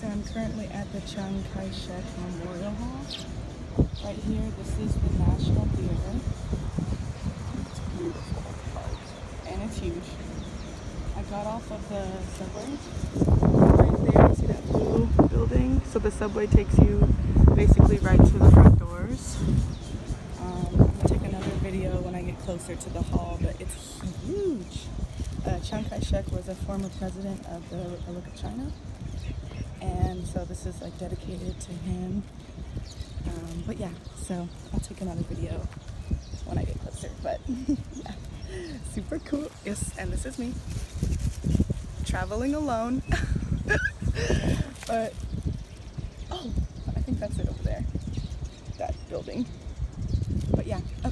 So I'm currently at the Chiang Kai-shek Memorial Hall. Right here, this is the National Theater. It's beautiful and it's huge. I got off of the subway. Right there, see that blue building? So the subway takes you basically right to the front doors. Um, I'm gonna take another video when I get closer to the hall, but it's huge. Uh, Chiang Kai-shek was a former president of the Republic of China and so this is like dedicated to him. Um, but yeah so I'll take another video when I get closer but yeah. Super cool. Yes and this is me. Traveling alone. But oh I think that's it over there. That building. But yeah okay